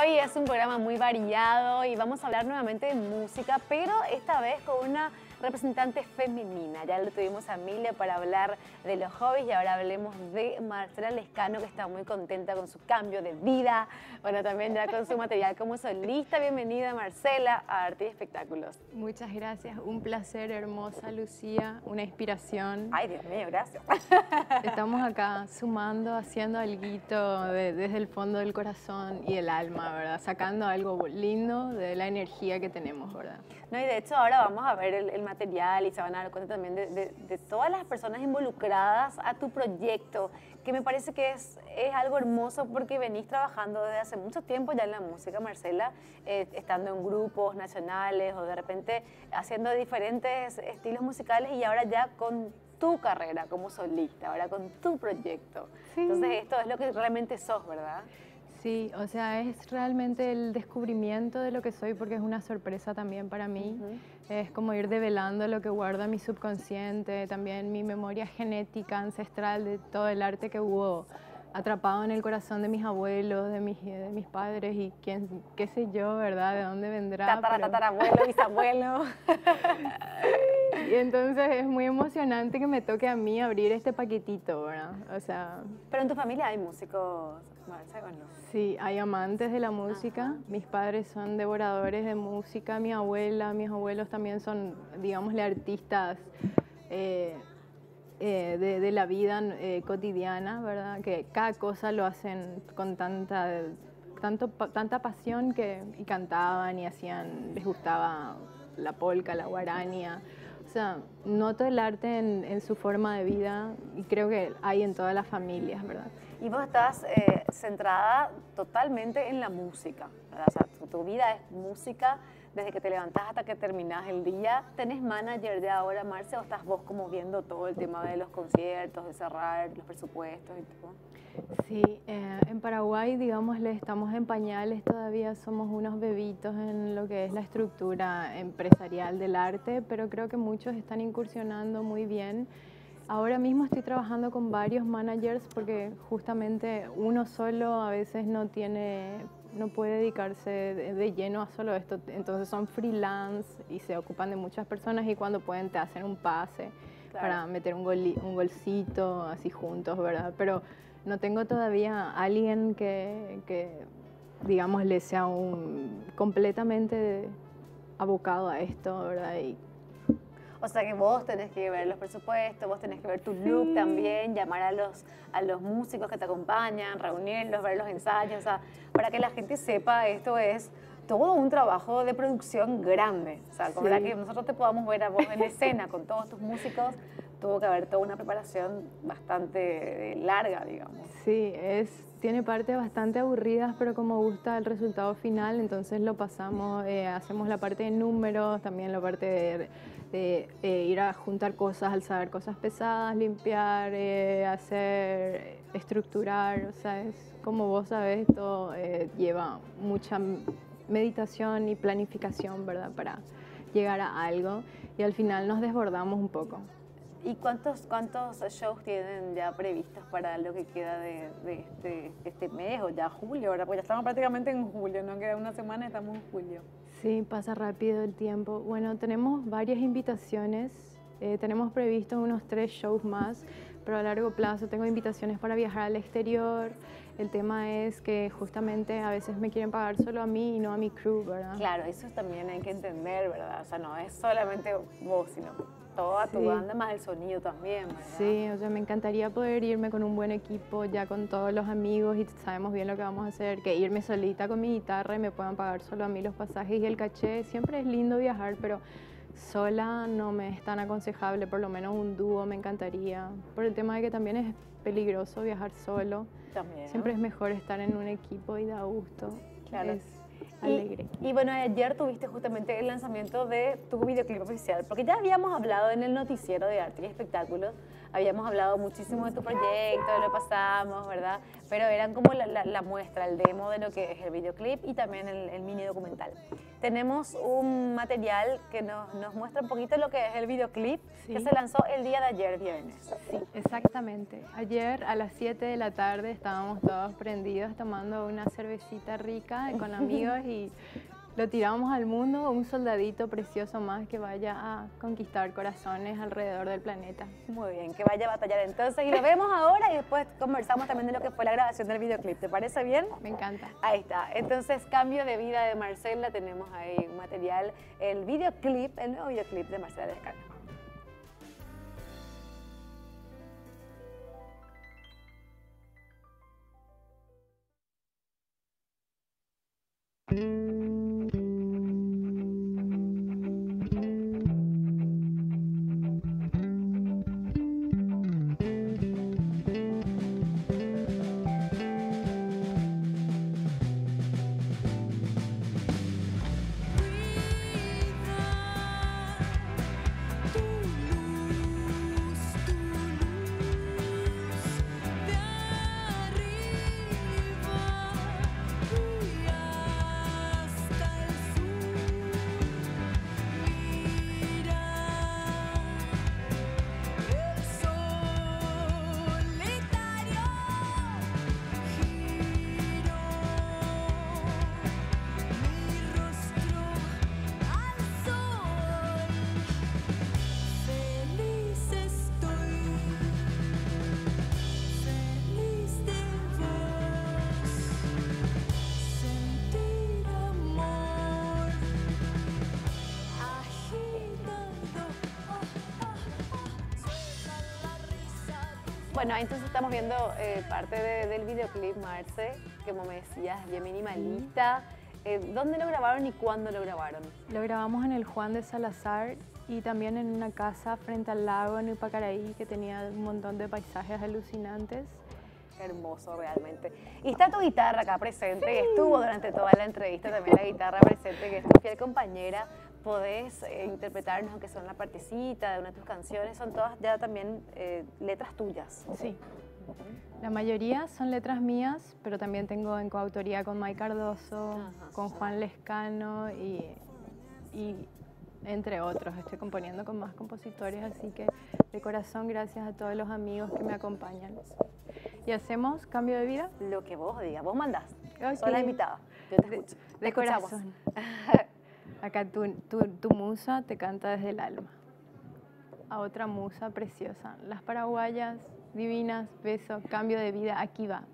Hoy es un programa muy variado y vamos a hablar nuevamente de música, pero esta vez con una representante femenina. Ya lo tuvimos a Emilia para hablar de los hobbies y ahora hablemos de Marcela Lescano, que está muy contenta con su cambio de vida, bueno, también ya con su material como solista. Bienvenida, Marcela, a Arte y Espectáculos. Muchas gracias, un placer, hermosa Lucía, una inspiración. Ay, Dios mío, gracias. Estamos acá sumando, haciendo algo desde el fondo del corazón y el alma, ¿verdad? Sacando algo lindo de la energía que tenemos, ¿verdad? No, y de hecho ahora vamos a ver el, el material y se van a dar cuenta también de, todas las personas involucradas a tu proyecto, que me parece que es, es algo hermoso porque venís trabajando desde hace mucho tiempo ya en la música, Marcela, eh, estando en grupos nacionales o de repente haciendo diferentes estilos musicales y ahora ya con tu carrera como solista, ahora con tu proyecto. Entonces esto es lo que realmente sos, ¿verdad? Sí, o sea, es realmente el descubrimiento de lo que soy porque es una sorpresa también para mí. Es como ir develando lo que guarda mi subconsciente, también mi memoria genética, ancestral, de todo el arte que hubo atrapado en el corazón de mis abuelos, de mis, de mis padres y quién, qué sé yo, ¿verdad? ¿De dónde vendrá? Tatara, pero... tatarabuelo, bisabuelo. y entonces es muy emocionante que me toque a mí abrir este paquetito, ¿verdad? O sea... Pero en tu familia hay músicos Sí, hay amantes de la música. Mis padres son devoradores de música. Mi abuela, mis abuelos también son, digámosle, artistas eh, eh, de, la vida eh, cotidiana, ¿verdad? Que cada cosa lo hacen con tanta, tanto, tanta pasión que y cantaban y hacían, les gustaba la polca, la guarania. O sea, noto el arte en, en su forma de vida y creo que hay en todas las familias, ¿verdad? Y vos estás eh, centrada totalmente en la música, ¿verdad? O sea, tu, vida es música desde que te levantás hasta que terminás el día. ¿Tenés manager de ahora, Marce, o estás vos como viendo todo el tema de los conciertos, de cerrar los presupuestos y todo? Sí, eh, en Paraguay, digámosle, estamos en pañales todavía, somos unos bebitos en lo que es la estructura empresarial del arte, pero creo que muchos están incursionando muy bien Ahora mismo estoy trabajando con varios managers porque justamente uno solo a veces no tiene, no puede dedicarse de, lleno a solo esto. Entonces son freelance y se ocupan de muchas personas y cuando pueden te hacen un pase para meter un, un golcito así juntos, ¿verdad? Pero no tengo todavía alguien que, que digamos, le sea un completamente abocado a esto, ¿verdad? Y o sea que vos tenés que ver los presupuestos, vos tenés que ver tu look también, llamar a los, a los músicos que te acompañan, reunirlos, ver los ensayos, o sea, para que la gente sepa, esto es todo un trabajo de producción grande. O sea, para que nosotros te podamos ver a vos en escena con todos tus músicos, tuvo que haber toda una preparación bastante larga, digamos. Sí, es, tiene partes bastante aburridas, pero como gusta el resultado final, entonces lo pasamos, eh, hacemos la parte de números, también la parte de de eh, ir a juntar cosas, alzar cosas pesadas, limpiar, eh, hacer, estructurar, o sea, es como vos sabes, esto eh, lleva mucha meditación y planificación, ¿verdad? Para llegar a algo y al final nos desbordamos un poco. ¿Y cuántos, cuántos shows tienen ya previstos para lo que queda de, este, este, mes o ya julio? ¿verdad? Pues ya estamos prácticamente en julio, no queda una semana, estamos en julio. Sí, pasa rápido el tiempo. Bueno, tenemos varias invitaciones, eh, tenemos previstos unos tres shows más, pero a largo plazo tengo invitaciones para viajar al exterior. El tema es que justamente a veces me quieren pagar solo a mí y no a mi crew, ¿verdad? Claro, eso también hay que entender, ¿verdad? O sea, no es solamente vos, sino toda tu banda más el sonido también, ¿verdad? Sí, o sea, me encantaría poder irme con un buen equipo, ya con todos los amigos y sabemos bien lo que vamos a hacer, que irme solita con mi guitarra y me puedan pagar solo a mí los pasajes y el caché. Siempre es lindo viajar, pero sola no me es tan aconsejable, por lo menos un dúo me encantaría, por el tema de que también es peligroso viajar solo. También. Siempre es mejor estar en un equipo y da gusto. Claro. Y, bueno, ayer tuviste justamente el lanzamiento de tu videoclip oficial, porque ya habíamos hablado en el noticiero de arte y espectáculos habíamos hablado muchísimo de tu proyecto, lo pasamos, ¿verdad? Pero eran como la, muestra, el demo de lo que es el videoclip y también el, mini documental. Tenemos un material que nos, nos, muestra un poquito lo que es el videoclip que se lanzó el día de ayer, viernes. Sí, exactamente. Ayer a las 7 de la tarde estábamos todos prendidos tomando una cervecita rica con amigos y lo tiramos al mundo, un soldadito precioso más que vaya a conquistar corazones alrededor del planeta. Muy bien, que vaya a batallar entonces. Y lo vemos ahora y después conversamos también de lo que fue la grabación del videoclip. ¿Te parece bien? Me encanta. Ahí está. Entonces, cambio de vida de Marcela, tenemos ahí un material, el videoclip, el nuevo videoclip de Marcela Descarga. Bueno, entonces estamos viendo eh, parte del videoclip Marce, que como me decías, bien minimalista. Eh, ¿Dónde lo grabaron y cuándo lo grabaron? Lo grabamos en el Juan de Salazar y también en una casa frente al lago en Ipacaraí que tenía un montón de paisajes alucinantes. Hermoso realmente. Y está tu guitarra acá presente, estuvo durante toda la entrevista también la guitarra presente, que es tu fiel compañera podés eh, interpretarnos, aunque son la partecita de una de tus canciones, son todas ya también eh, letras tuyas. Sí. La mayoría son letras mías, pero también tengo en coautoría con Mike Cardoso, con Juan Lescano y, y, entre otros. Estoy componiendo con más compositores, así que de corazón gracias a todos los amigos que me acompañan. ¿Y hacemos cambio de vida? Lo que vos digas, vos mandás. Soy la invitada. Yo te escucho. De, corazón. Acá tu, tu, musa te canta desde el alma. A otra musa preciosa. Las paraguayas, divinas, beso, cambio de vida, aquí va.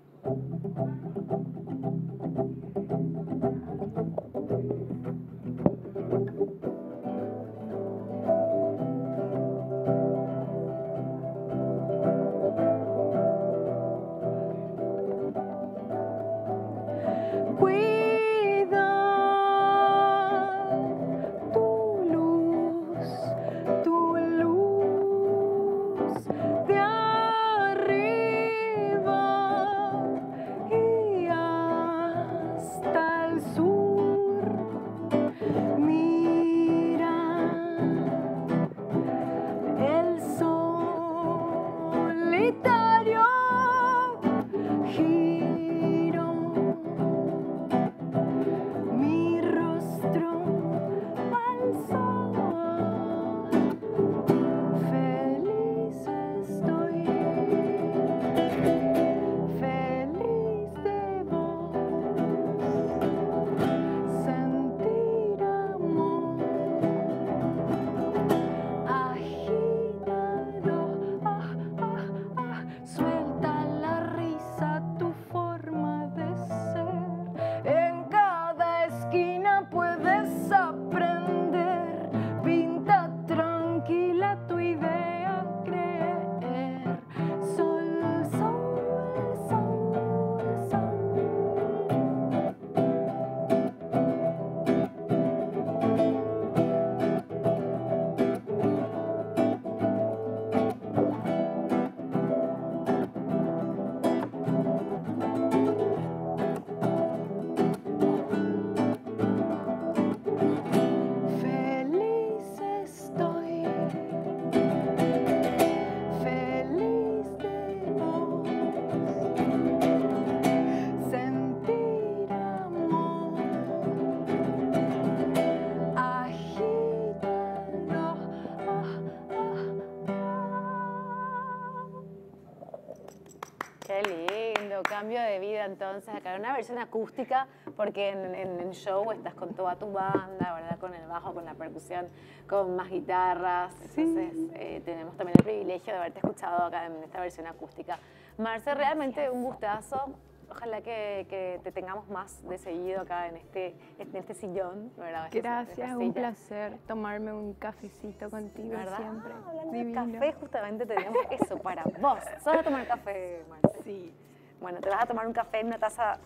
Cambio de vida entonces, acá una versión acústica, porque en, el show estás con toda tu banda, ¿verdad? Con el bajo, con la percusión, con más guitarras. Entonces eh, tenemos también el privilegio de haberte escuchado acá en esta versión acústica. Marce, realmente un gustazo. Ojalá que, te tengamos más de seguido acá en este, en este sillón, ¿verdad? Gracias, un placer tomarme un cafecito contigo ¿verdad? siempre. hablando de café, justamente tenemos eso para vos. ¿Solo tomar café, Marce? Sí. Bueno, te vas a tomar un café en una taza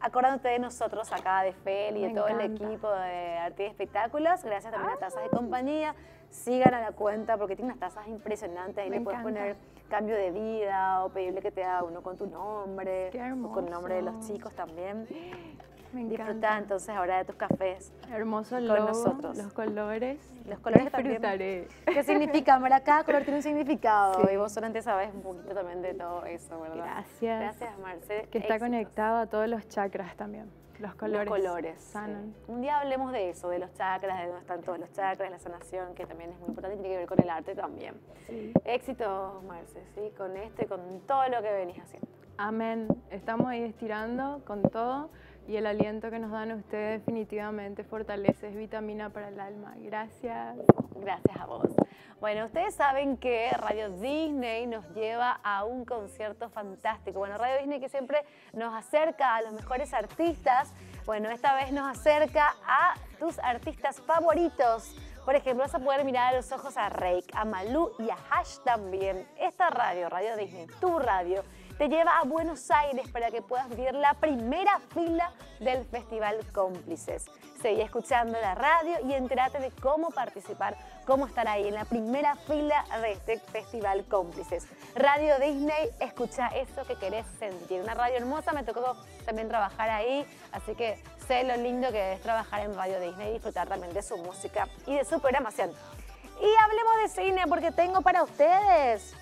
acordándote de nosotros acá, de Fel y de todo el equipo de Arte y Espectáculos. Gracias también a Tazas de Compañía. Sigan a la cuenta porque tiene unas tazas impresionantes. Ahí le puedes poner cambio de vida o pedirle que te haga uno con tu nombre. o con el nombre de los chicos también. Me Disfruta entonces ahora de tus cafés. Hermoso con nosotros. Los colores. Los colores Disfrutaré. También. ¿Qué significa? Mira, cada color tiene un significado y vos solamente sabes un poquito también de todo eso, ¿verdad? Gracias. Gracias, Marce. Que está conectado a todos los chakras también. Los colores. Los colores. Un día hablemos de eso, de los chakras, de dónde están todos los chakras, la sanación, que también es muy importante y tiene que ver con el arte también. Sí. Éxito, Marce, ¿sí? Con esto y con todo lo que venís haciendo. Amén. Estamos ahí estirando con todo y el aliento que nos dan ustedes definitivamente fortalece, es vitamina para el alma. Gracias. Gracias a vos. Bueno, ustedes saben que Radio Disney nos lleva a un concierto fantástico. Bueno, Radio Disney que siempre nos acerca a los mejores artistas. Bueno, esta vez nos acerca a tus artistas favoritos. Por ejemplo, vas a poder mirar a los ojos a Rake, a Malú y a Hash también. Esta radio, Radio Disney, tu radio, te lleva a Buenos Aires para que puedas vivir la primera fila del Festival Cómplices. Seguí escuchando la radio y entérate de cómo participar, cómo estar ahí en la primera fila de este Festival Cómplices. Radio Disney, escucha eso que querés sentir. Una radio hermosa, me tocó también trabajar ahí, así que sé lo lindo que es trabajar en Radio Disney y disfrutar también de su música y de su programación. Y hablemos de cine porque tengo para ustedes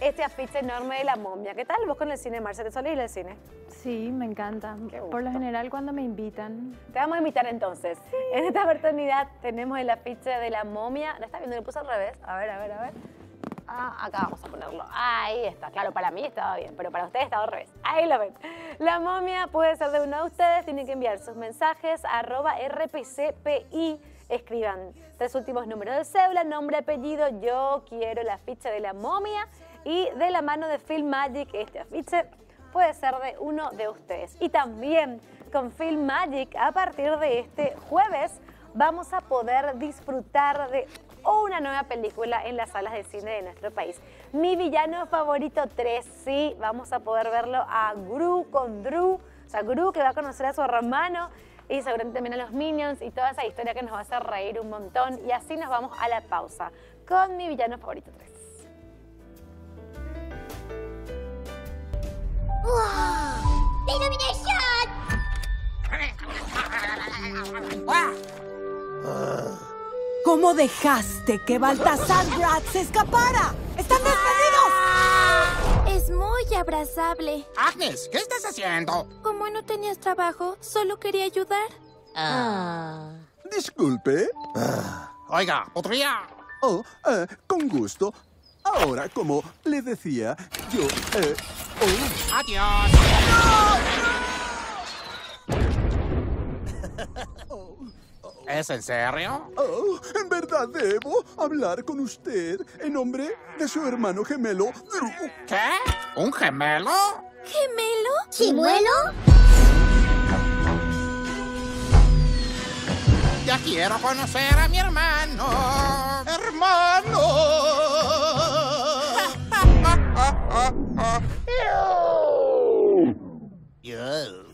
este afiche enorme de la momia. ¿Qué tal vos con el cine, Marcia? ¿Te suele ir al cine? Sí, me encanta. Por lo general cuando me invitan. Te vamos a invitar entonces. En esta oportunidad tenemos el afiche de la momia. ¿La está viendo? Lo puse al revés. A ver, a ver, a ver. Ah, acá vamos a ponerlo. Ahí está. Claro, para mí estaba bien, pero para ustedes estaba al revés. Ahí lo ven. La momia puede ser de uno de ustedes. Tienen que enviar sus mensajes a arroba rpcpi. Escriban tres últimos números de cédula, nombre, apellido. Yo quiero la ficha de la momia y de la mano de Film Magic este afiche puede ser de uno de ustedes. Y también con Film Magic a partir de este jueves vamos a poder disfrutar de una nueva película en las salas de cine de nuestro país. Mi villano favorito 3, sí, vamos a poder verlo a Gru con Drew, o sea, Gru que va a conocer a su hermano y seguramente también a los Minions y toda esa historia que nos va a hacer reír un montón. Y así nos vamos a la pausa con mi villano favorito 3. ¡Wow! ¿Cómo dejaste que Baltasar Brad se escapara? ¡Están despedidos! Es muy abrazable. Agnes, ¿qué estás haciendo? Como no tenías trabajo, solo quería ayudar. Ah. Disculpe. Oiga, ¿podría...? Oh, eh, con gusto. Ahora, como le decía, yo... Eh, oh. ¡Adiós! ¿Es en serio? Oh, en verdad debo hablar con usted en nombre de su hermano gemelo, ¿Qué? ¿Un gemelo? ¿Gemelo? ¿Chimuelo? Ya quiero conocer a mi hermano. ¡Hermano! Yo.